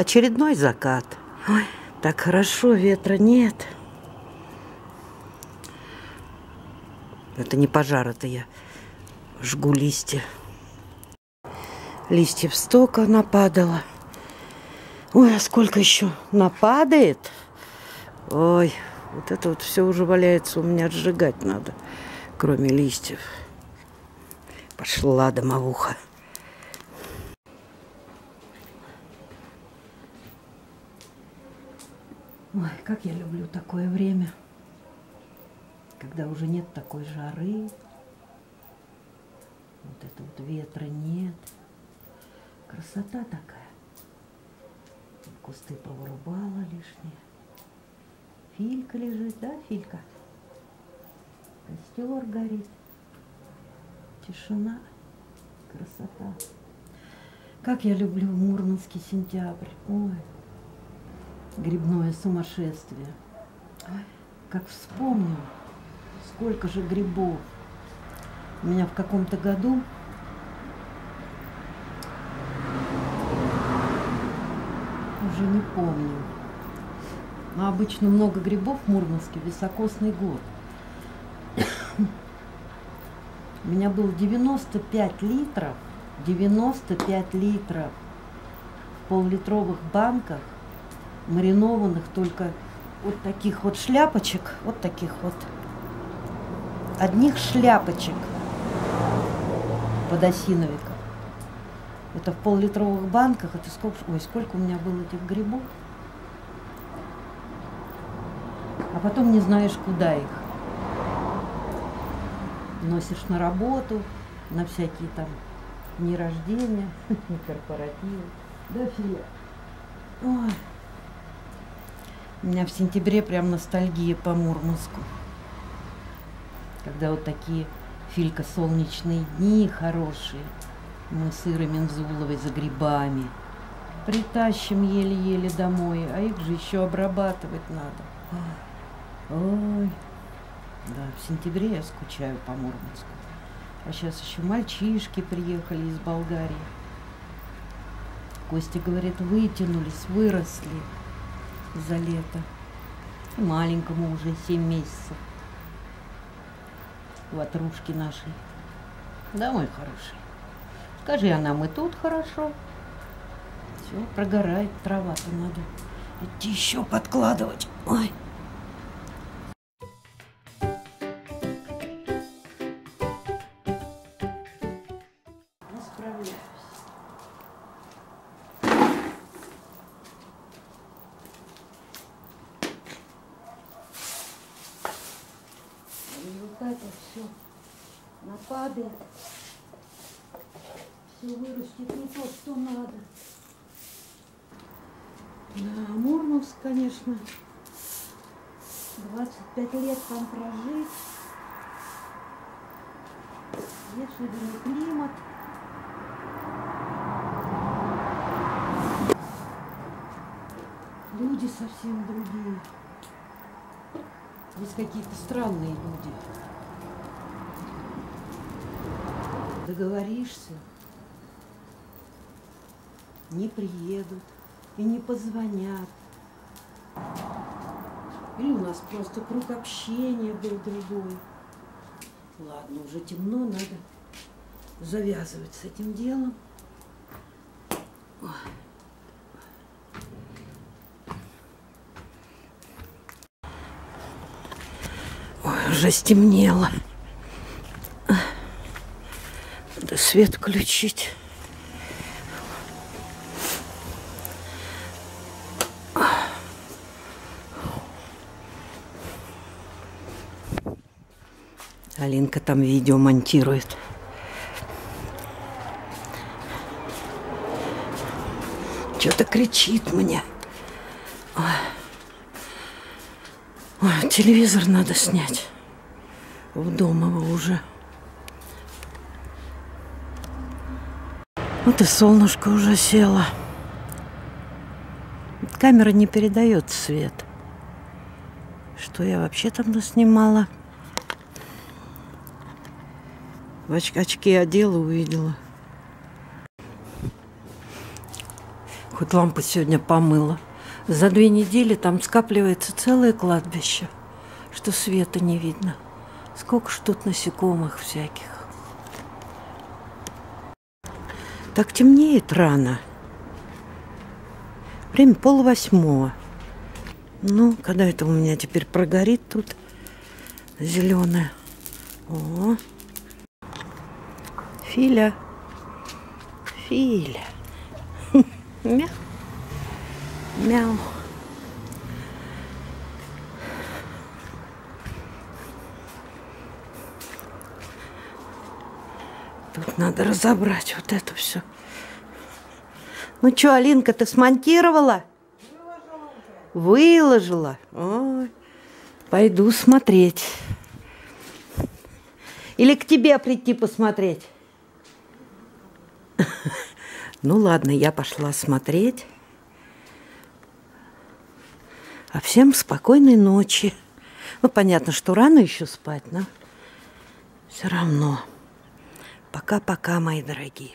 Очередной закат. Ой, так хорошо, ветра нет. Это не пожар, это я жгу листья. Листьев столько нападало. Ой, а сколько еще нападает? Ой, вот это вот все уже валяется, у меня сжигать надо, кроме листьев. Пошла домовуха. Ой, как я люблю такое время, когда уже нет такой жары, вот это вот ветра нет. Красота такая. Кусты повырубала лишние. Филька лежит, да, Филька? Костер горит. Тишина. Красота. Как я люблю мурманский сентябрь. Ой, грибное сумасшествие. Как вспомню, сколько же грибов. У меня в каком-то году уже не помню. Но обычно много грибов в Мурманске, високосный год. У меня было 95 литров, 95 литров в поллитровых банках, маринованных только вот таких вот шляпочек, вот таких вот, одних шляпочек подосиновиков. Это в поллитровых банках, это сколько, ой, сколько у меня было этих грибов. А потом не знаешь, куда их. Носишь на работу, на всякие там дни рождения, на корпоративы. Да? Ой. У меня в сентябре прям ностальгия по Мурманску. Когда вот такие Филька солнечные дни хорошие. Мы с Ирой Мензуловой за грибами. Притащим еле-еле домой, а их же еще обрабатывать надо. Ой, да, в сентябре я скучаю по Мурманску. А сейчас еще мальчишки приехали из Болгарии. Костя говорит, вытянулись, выросли за лето. И маленькому уже 7 месяцев. Ватрушки нашей. Да, мой хороший. Скажи, а нам и тут хорошо. Все, прогорает трава-то надо. Идти еще подкладывать. Ой. Все нападает. Все вырастет не то, что надо. Да, Мурманск, конечно, 25 лет там прожить. Бешеный климат. Люди совсем другие. Здесь какие-то странные люди. Договоришься, не приедут и не позвонят. Или у нас просто круг общения был другой. Ладно, уже темно, надо завязывать с этим делом. Ой. Ой, уже стемнело. Надо свет включить. Алинка там видео монтирует. Что-то кричит мне. Ой. Ой, телевизор надо снять. В Домово уже. Вот и солнышко уже село. Камера не передает свет. Что я вообще там наснимала? В оч- очки одела, увидела. Хоть лампы сегодня помыла. За две недели там скапливается целое кладбище, что света не видно. Сколько ж тут насекомых всяких. Так темнеет рано. Время пол восьмого. Ну, когда это у меня теперь прогорит тут зеленое. О, Филя. Филя. Мяу. Мяу. Тут надо разобрать вот это все. Ну что, Алинка, ты смонтировала? Выложила. Ой, пойду смотреть. Или к тебе прийти посмотреть? Ну ладно, я пошла смотреть. А всем спокойной ночи. Ну, понятно, что рано еще спать, но все равно. Пока-пока, мои дорогие.